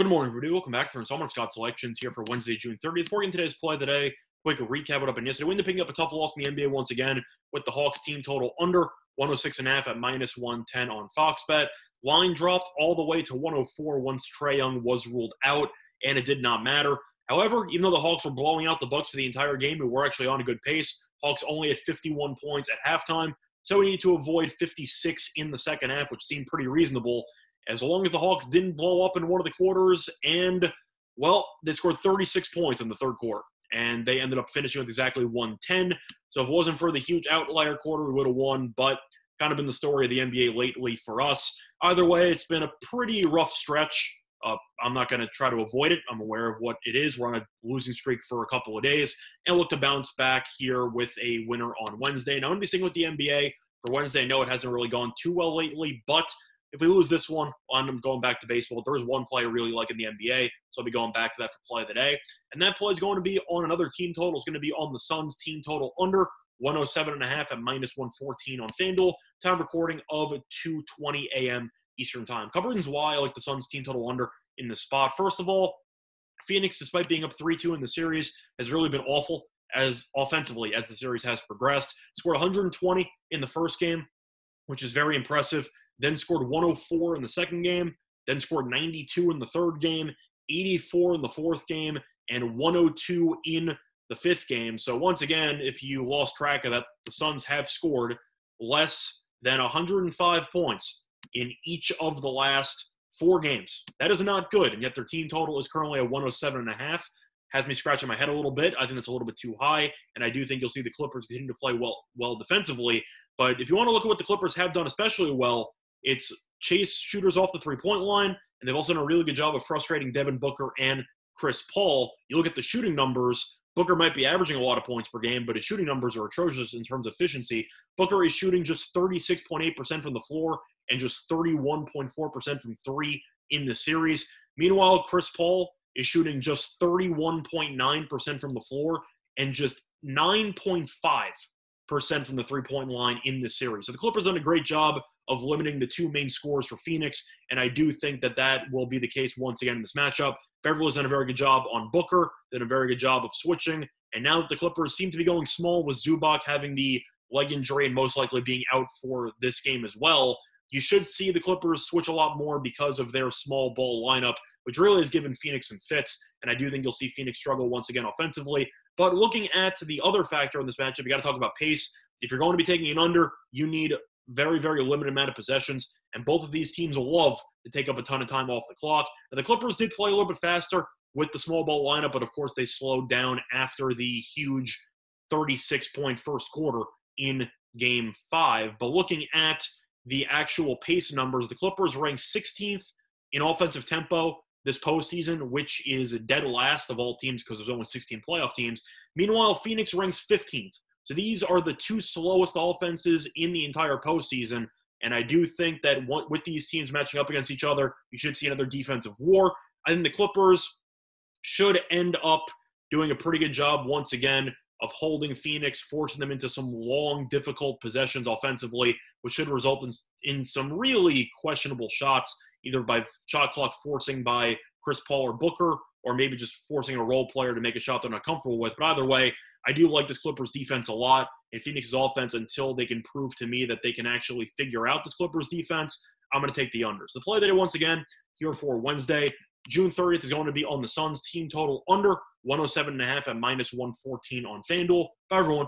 Good morning, everybody. Welcome back to the Installment Scott Selections here for Wednesday, June 30th. For in today's play of the day, quick recap what happened yesterday. We ended up picking up a tough loss in the NBA once again with the Hawks team total under 106.5 at minus 110 on Fox Bet. Line dropped all the way to 104 once Trae Young was ruled out, and it did not matter. However, even though the Hawks were blowing out the Bucks for the entire game, we were actually on a good pace. Hawks only at 51 points at halftime, so we need to avoid 56 in the second half, which seemed pretty reasonable as long as the Hawks didn't blow up in one of the quarters. And, well, they scored 36 points in the third quarter, and they ended up finishing with exactly 110. So if it wasn't for the huge outlier quarter, we would have won, but kind of been the story of the NBA lately for us. Either way, it's been a pretty rough stretch. Uh, I'm not going to try to avoid it. I'm aware of what it is. We're on a losing streak for a couple of days and look to bounce back here with a winner on Wednesday. Now, anything with the NBA for Wednesday, I know it hasn't really gone too well lately, but if we lose this one, I'm going back to baseball. There is one play I really like in the NBA, so I'll be going back to that for play of the day. And that play is going to be on another team total. It's going to be on the Suns team total under 107.5 at minus 114 on FanDuel. Time recording of 2:20 a.m. Eastern Time. Reasons why I like the Suns team total under in this spot. First of all, Phoenix, despite being up 3-2 in the series, has really been awful as offensively as the series has progressed. Scored 120 in the first game, which is very impressive then scored 104 in the second game, then scored 92 in the third game, 84 in the fourth game, and 102 in the fifth game. So once again, if you lost track of that, the Suns have scored less than 105 points in each of the last four games. That is not good, and yet their team total is currently a 107 and a half. Has me scratching my head a little bit. I think that's a little bit too high, and I do think you'll see the Clippers continue to play well, well defensively. But if you want to look at what the Clippers have done especially well, it's chase shooters off the three point line, and they've also done a really good job of frustrating Devin Booker and Chris Paul. You look at the shooting numbers, Booker might be averaging a lot of points per game, but his shooting numbers are atrocious in terms of efficiency. Booker is shooting just 36.8% from the floor and just 31.4% from three in the series. Meanwhile, Chris Paul is shooting just 31.9% from the floor and just 9.5% from the three point line in this series. So the Clippers done a great job of limiting the two main scores for Phoenix, and I do think that that will be the case once again in this matchup. Beverley's done a very good job on Booker, did a very good job of switching, and now that the Clippers seem to be going small with Zubac having the leg injury and most likely being out for this game as well, you should see the Clippers switch a lot more because of their small ball lineup, which really has given Phoenix some fits. And I do think you'll see Phoenix struggle once again offensively. But looking at the other factor in this matchup, you got to talk about pace. If you're going to be taking an under, you need very, very limited amount of possessions, and both of these teams love to take up a ton of time off the clock. And the Clippers did play a little bit faster with the small ball lineup, but of course they slowed down after the huge 36 point first quarter in game five. But looking at the actual pace numbers, the Clippers ranked 16th in offensive tempo this postseason, which is a dead last of all teams because there's only 16 playoff teams. Meanwhile, Phoenix ranks 15th so these are the two slowest offenses in the entire postseason. And I do think that with these teams matching up against each other, you should see another defensive war. I think the Clippers should end up doing a pretty good job once again of holding Phoenix, forcing them into some long, difficult possessions offensively, which should result in, in some really questionable shots, either by shot clock forcing by Chris Paul or Booker, or maybe just forcing a role player to make a shot they're not comfortable with. But either way, I do like this Clippers defense a lot and Phoenix's offense until they can prove to me that they can actually figure out this Clippers defense. I'm going to take the unders. The play that once again here for Wednesday, June 30th is going to be on the Suns team total under 107.5 at minus 114 on FanDuel. Bye, everyone.